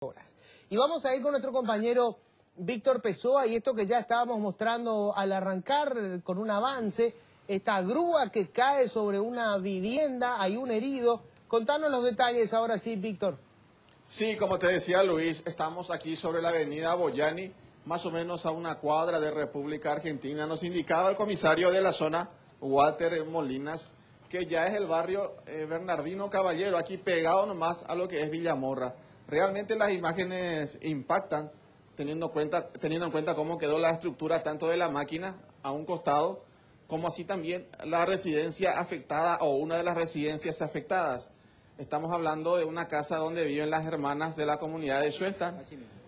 horas. Y vamos a ir con nuestro compañero Víctor Pessoa y esto que ya estábamos mostrando al arrancar con un avance, esta grúa que cae sobre una vivienda, hay un herido. Contanos los detalles ahora sí, Víctor. Sí, como te decía Luis, estamos aquí sobre la avenida Boyani, más o menos a una cuadra de República Argentina. Nos indicaba el comisario de la zona, Walter Molinas, que ya es el barrio eh, Bernardino Caballero, aquí pegado nomás a lo que es Villamorra. Realmente las imágenes impactan, teniendo, cuenta, teniendo en cuenta cómo quedó la estructura tanto de la máquina a un costado, como así también la residencia afectada o una de las residencias afectadas. Estamos hablando de una casa donde viven las hermanas de la comunidad de Suesta,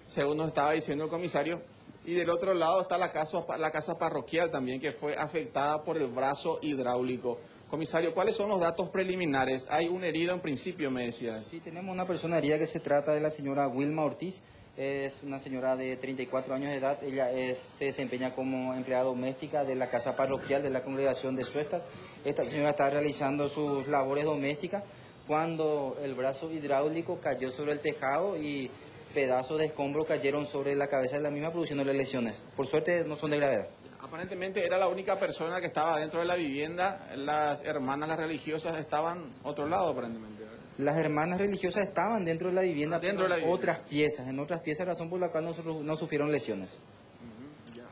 según nos estaba diciendo el comisario. Y del otro lado está la casa, la casa parroquial también, que fue afectada por el brazo hidráulico. Comisario, ¿cuáles son los datos preliminares? Hay un herido en principio, me decías. Sí, tenemos una persona herida que se trata de la señora Wilma Ortiz. Es una señora de 34 años de edad. Ella se desempeña como empleada doméstica de la casa parroquial de la congregación de Suestas. Esta señora está realizando sus labores domésticas cuando el brazo hidráulico cayó sobre el tejado y pedazos de escombro cayeron sobre la cabeza de la misma produciéndole lesiones. Por suerte no son de gravedad. Aparentemente era la única persona que estaba dentro de la vivienda. Las hermanas, las religiosas, estaban otro lado, aparentemente. Las hermanas religiosas estaban dentro de la vivienda, dentro de la vivienda. otras piezas, en otras piezas, razón por la cual no, no sufrieron lesiones.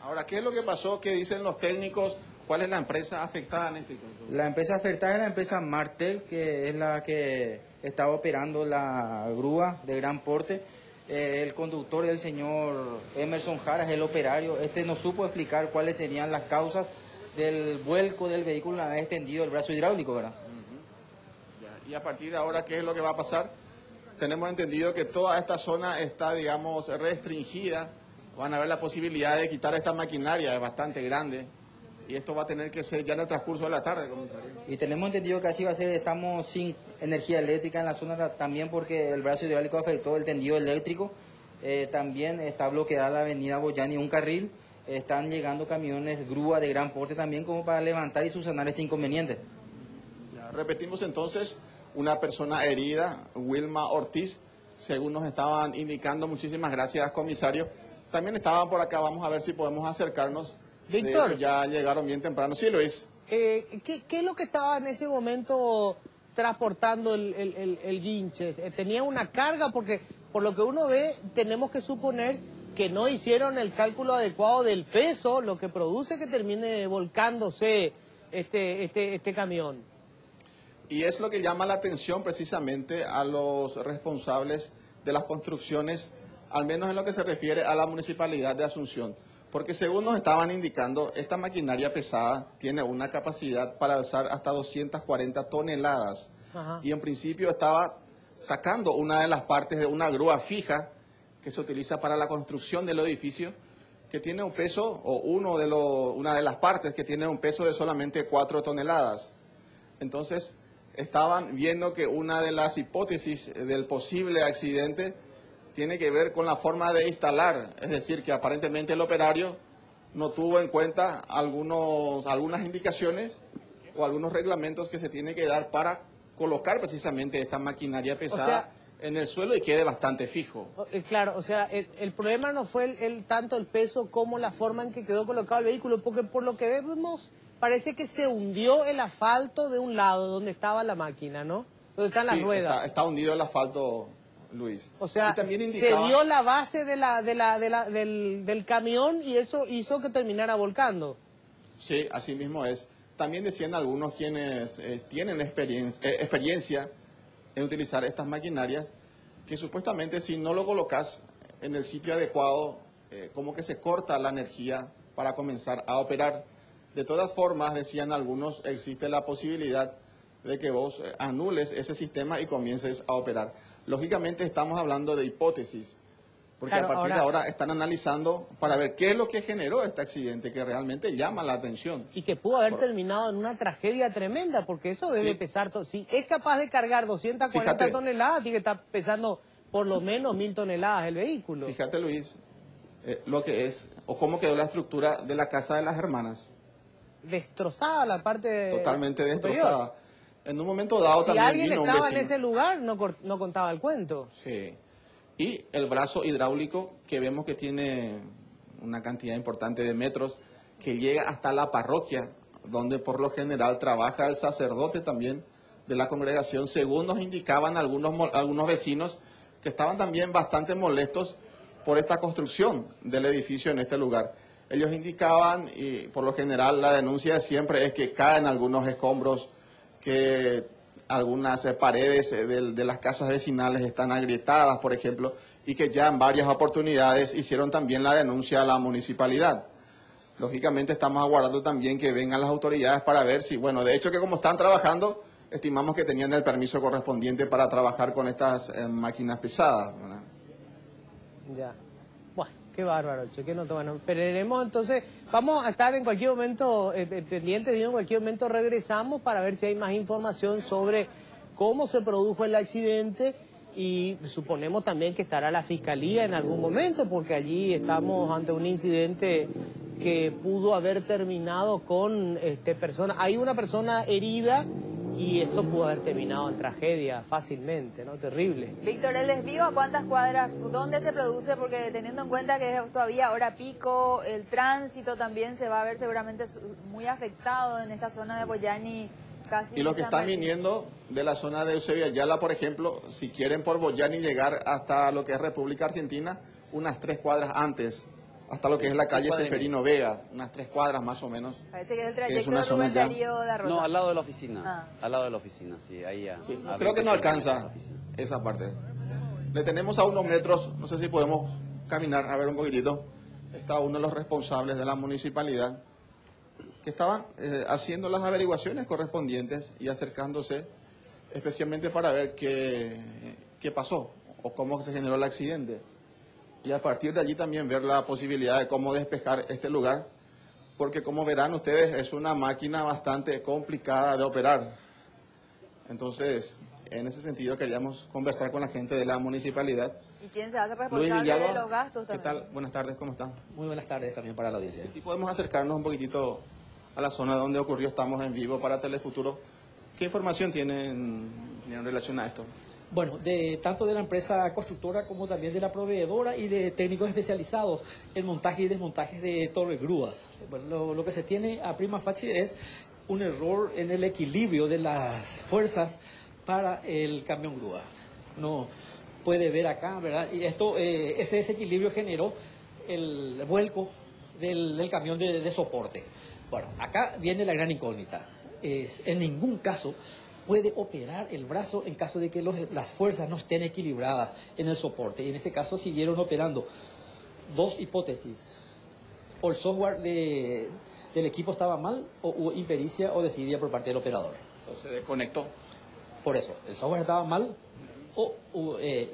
Ahora, ¿qué es lo que pasó? ¿Qué dicen los técnicos? ¿Cuál es la empresa afectada en este caso? La empresa afectada es la empresa Martel, que es la que estaba operando la grúa de gran porte. Eh, el conductor el señor Emerson Jara, es el operario. Este no supo explicar cuáles serían las causas del vuelco del vehículo una vez extendido el brazo hidráulico, ¿verdad? Y a partir de ahora, ¿qué es lo que va a pasar? Tenemos entendido que toda esta zona está, digamos, restringida. Van a ver la posibilidad de quitar esta maquinaria, es bastante grande. Y esto va a tener que ser ya en el transcurso de la tarde. Y tenemos entendido que así va a ser, estamos sin energía eléctrica en la zona también porque el brazo hidráulico afectó el tendido eléctrico. Eh, también está bloqueada la avenida Boyani, un carril. Están llegando camiones, grúa de gran porte también como para levantar y subsanar este inconveniente. Ya, repetimos entonces, una persona herida, Wilma Ortiz, según nos estaban indicando. Muchísimas gracias, comisario. También estaban por acá, vamos a ver si podemos acercarnos. Víctor. De ya llegaron bien temprano. Sí, Luis. Eh, ¿qué, ¿qué, es lo que estaba en ese momento transportando el, el, el, el guinche? ¿Tenía una carga? Porque por lo que uno ve, tenemos que suponer que no hicieron el cálculo adecuado del peso, lo que produce que termine volcándose este, este, este camión. Y es lo que llama la atención precisamente a los responsables de las construcciones, al menos en lo que se refiere a la municipalidad de Asunción. Porque según nos estaban indicando, esta maquinaria pesada tiene una capacidad para alzar hasta 240 toneladas. Ajá. Y en principio estaba sacando una de las partes de una grúa fija que se utiliza para la construcción del edificio, que tiene un peso, o uno de lo, una de las partes que tiene un peso de solamente 4 toneladas. Entonces, estaban viendo que una de las hipótesis del posible accidente tiene que ver con la forma de instalar, es decir, que aparentemente el operario no tuvo en cuenta algunos, algunas indicaciones o algunos reglamentos que se tiene que dar para colocar precisamente esta maquinaria pesada o sea, en el suelo y quede bastante fijo. Claro, o sea, el, el problema no fue el, el, tanto el peso como la forma en que quedó colocado el vehículo, porque por lo que vemos parece que se hundió el asfalto de un lado donde estaba la máquina, ¿no? Donde están las sí, ruedas. Está, está hundido el asfalto Luis. O sea, indicaba... se dio la base de la, de la, de la, del, del, camión y eso hizo que terminara volcando. Sí, así mismo es. También decían algunos quienes eh, tienen experiencia, eh, experiencia en utilizar estas maquinarias, que supuestamente si no lo colocas en el sitio adecuado, eh, como que se corta la energía para comenzar a operar. De todas formas, decían algunos, existe la posibilidad de que vos anules ese sistema y comiences a operar. Lógicamente estamos hablando de hipótesis, porque claro, a partir ahora, de ahora están analizando para ver qué es lo que generó este accidente que realmente llama la atención. Y que pudo haber Por... terminado en una tragedia tremenda, porque eso debe sí. pesar, si es capaz de cargar 240 Fíjate, toneladas, tiene que estar pesando por lo menos mil toneladas el vehículo. Fíjate Luis, eh, lo que es, o cómo quedó la estructura de la casa de las hermanas. Destrozada la parte Totalmente destrozada. En un momento dado si también alguien vino estaba un vecino. en ese lugar, no, no contaba el cuento. Sí. Y el brazo hidráulico que vemos que tiene una cantidad importante de metros que llega hasta la parroquia, donde por lo general trabaja el sacerdote también de la congregación, según nos indicaban algunos, algunos vecinos que estaban también bastante molestos por esta construcción del edificio en este lugar. Ellos indicaban, y por lo general la denuncia siempre es que caen algunos escombros, que algunas paredes eh, de, las casas vecinales están agrietadas, por ejemplo, y que ya en varias oportunidades hicieron también la denuncia a la municipalidad. Lógicamente estamos aguardando también que vengan las autoridades para ver si, bueno, de hecho que como están trabajando, estimamos que tenían el permiso correspondiente para trabajar con estas eh, máquinas pesadas. Ya. Qué bárbaro, che, qué no Bueno, esperaremos entonces, vamos a estar en cualquier momento eh, eh, pendientes, en cualquier momento regresamos para ver si hay más información sobre cómo se produjo el accidente y suponemos también que estará la fiscalía en algún momento porque allí estamos ante un incidente que pudo haber terminado con este persona. Hay una persona herida y esto pudo haber terminado en tragedia fácilmente, ¿no? Terrible. Víctor, ¿el desvío a cuántas cuadras? ¿Dónde se produce? Porque teniendo en cuenta que es todavía hora pico, el tránsito también se va a ver seguramente muy afectado en esta zona de Boyani. Casi y los que están viniendo de la zona de Eusebio Ayala, por ejemplo, si quieren por Boyani llegar hasta lo que es República Argentina, unas tres cuadras antes hasta lo que es la calle Seferino Vega, unas tres cuadras más o menos. Parece que es el trayecto de Rubén Darío de No, al lado de la oficina. Ah. Al lado de la oficina, sí, ahí sí, Creo que no alcanza esa parte. Le tenemos a unos metros, no sé si podemos caminar a ver un poquitito. Está uno de los responsables de la municipalidad que estaban eh, haciendo las averiguaciones correspondientes y acercándose especialmente para ver qué, qué pasó o cómo se generó el accidente y a partir de allí también ver la posibilidad de cómo despejar este lugar, porque como verán ustedes es una máquina bastante complicada de operar. Entonces, en ese sentido queríamos conversar con la gente de la municipalidad. ¿Y quién se hace responsable de los gastos también? ¿Qué tal? Buenas tardes, ¿cómo están? Muy buenas tardes también para la audiencia. Si podemos acercarnos un poquitito a la zona donde ocurrió, estamos en vivo para Telefuturo. ¿Qué información tienen en relación a esto? Bueno, de tanto de la empresa constructora como también de la proveedora y de técnicos especializados en montaje y desmontaje de torres grúas. Lo, que se tiene a prima facie es un error en el equilibrio de las fuerzas para el camión grúa. No puede ver acá, ¿verdad? Y esto, eh, ese desequilibrio generó el vuelco del, camión de, de, soporte. Bueno, acá viene la gran incógnita. Es, en ningún caso puede operar el brazo en caso de que las fuerzas no estén equilibradas en el soporte. Y en este caso siguieron operando dos hipótesis. O el software del equipo estaba mal, o hubo impericia o desidia por parte del operador. O se desconectó. Por eso, el software estaba mal, o eh,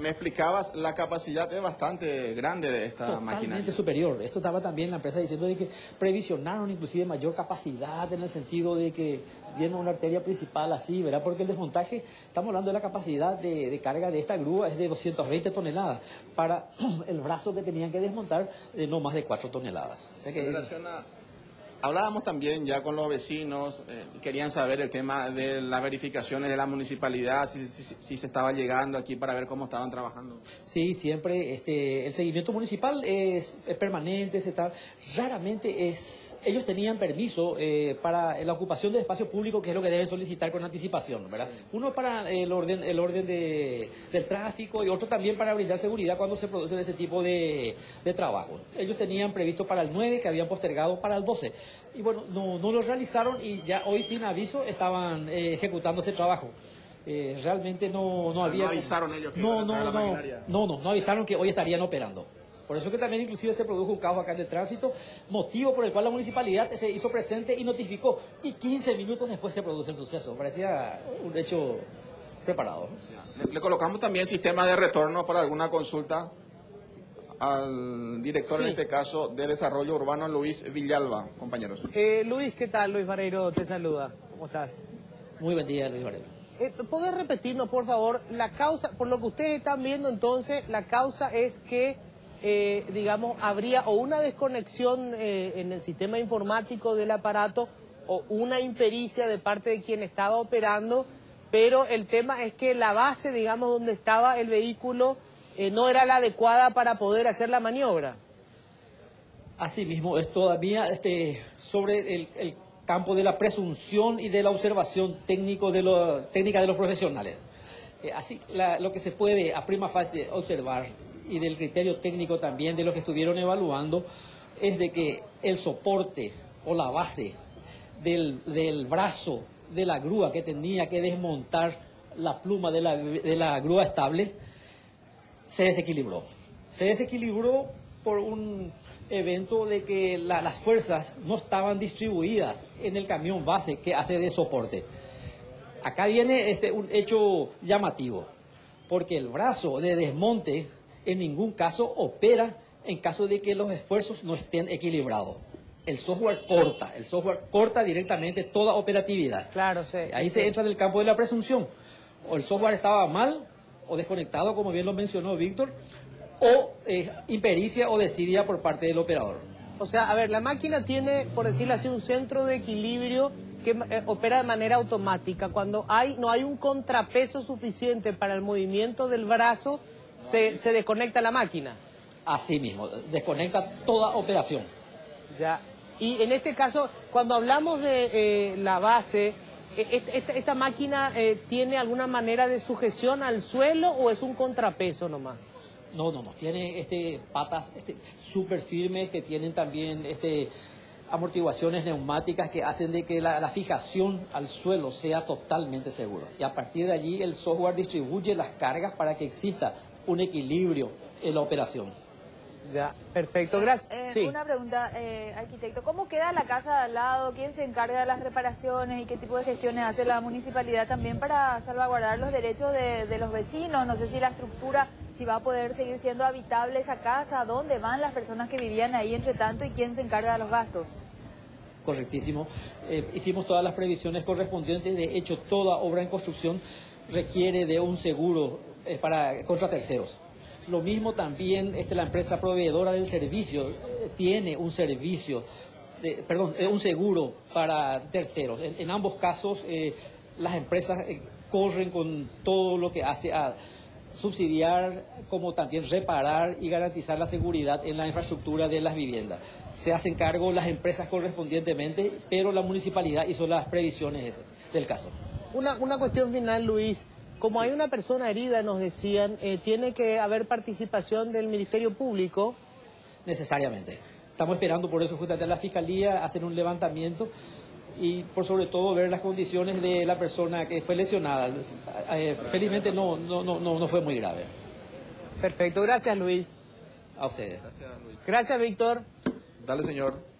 Me explicabas, la capacidad es bastante grande de esta máquina. Totalmente superior. Esto estaba también la empresa diciendo de que previsionaron inclusive mayor capacidad en el sentido de que viene una arteria principal así, ¿verdad? Porque el desmontaje, estamos hablando de la capacidad de, carga de esta grúa, es de 220 toneladas, para el brazo que tenían que desmontar de no más de 4 toneladas. Hablábamos también ya con los vecinos, eh, querían saber el tema de las verificaciones de la municipalidad, si, se estaba llegando aquí para ver cómo estaban trabajando. Sí, siempre este, el seguimiento municipal es, permanente, se está, raramente es, ellos tenían permiso eh, para la ocupación del espacio público, que es lo que deben solicitar con anticipación, ¿verdad? Uno para el orden, el orden de, del tráfico y otro también para brindar seguridad cuando se producen este tipo de, de trabajo. Ellos tenían previsto para el 9, que habían postergado para el 12 y bueno, no, no lo realizaron y ya hoy sin aviso estaban eh, ejecutando este trabajo. Eh, realmente no, no había... No avisaron ellos que no, no, no, no, no, no avisaron que hoy estarían operando. Por eso que también inclusive se produjo un caos acá en el tránsito, motivo por el cual la municipalidad se hizo presente y notificó. Y 15 minutos después se produce el suceso. Parecía un hecho preparado. Le, le colocamos también sistema de retorno para alguna consulta al director, en este caso, de Desarrollo Urbano, Luis Villalba, compañeros. Eh, Luis, ¿qué tal? Luis Vareiro te saluda. ¿Cómo estás? Muy buen día, Luis Vareiro. Eh, ¿Podés repetirnos, por favor, la causa, por lo que ustedes están viendo entonces, la causa es que, eh, digamos, habría o una desconexión eh, en el sistema informático del aparato o una impericia de parte de quien estaba operando, pero el tema es que la base, digamos, donde estaba el vehículo eh, no era la adecuada para poder hacer la maniobra. Asimismo, es todavía este, sobre el, campo de la presunción y de la observación técnico de lo, técnica de los profesionales. Eh, así, la- lo que se puede a prima facie observar y del criterio técnico también de los que estuvieron evaluando es de que el soporte o la base del, del brazo de la grúa que tenía que desmontar la pluma de la, de la grúa estable se desequilibró. Se desequilibró por un evento de que la- las fuerzas no estaban distribuidas en el camión base que hace de soporte. Acá viene este, un hecho llamativo, porque el brazo de desmonte en ningún caso opera en caso de que los esfuerzos no estén equilibrados. El software corta, el software corta directamente toda operatividad. Claro, sí. Ahí se entra en el campo de la presunción. O el software estaba mal o desconectado, como bien lo mencionó Víctor, o eh, impericia o desidia por parte del operador. O sea, a ver, la máquina tiene, por decirlo así, un centro de equilibrio que eh, opera de manera automática. Cuando hay, no hay un contrapeso suficiente para el movimiento del brazo, se, se desconecta la máquina. Así mismo, desconecta toda operación. Ya. Y en este caso, cuando hablamos de eh, la base, esta, esta máquina eh, tiene alguna manera de sujeción al suelo o es un contrapeso nomás? No, no, no. Tiene este, patas este, súper firmes que tienen también este, amortiguaciones neumáticas que hacen de que la, la fijación al suelo sea totalmente segura. Y a partir de allí el software distribuye las cargas para que exista un equilibrio en la operación. Ya, perfecto, gracias. Eh, sí. Una pregunta, eh, arquitecto. ¿Cómo queda la casa de al lado? ¿Quién se encarga de las reparaciones y qué tipo de gestiones hace la municipalidad también para salvaguardar los derechos de, de los vecinos? No sé si la estructura, si va a poder seguir siendo habitable esa casa, dónde van las personas que vivían ahí entre tanto y quién se encarga de los gastos. Correctísimo. Eh, hicimos todas las previsiones correspondientes. De hecho, toda obra en construcción requiere de un seguro eh, para contra terceros. Lo mismo también este, la empresa proveedora del servicio eh, tiene un servicio, de- perdón, eh, un seguro para terceros. En, ambos casos, eh, las empresas corren con todo lo que hace a subsidiar, como también reparar y garantizar la seguridad en la infraestructura de las viviendas. Se hacen cargo las empresas correspondientemente, pero la municipalidad hizo las previsiones del caso. Una, una cuestión final, Luis. Como hay una persona herida, nos decían, eh, tiene que haber participación del Ministerio Público. necesariamente. Estamos esperando por eso justamente a la Fiscalía hacer un levantamiento y por sobre todo ver las condiciones de la persona que fue lesionada. Eh, felizmente no, no, no, no no fue muy grave. Perfecto, gracias, Luis. A ustedes. Gracias, Víctor. Dale, señor.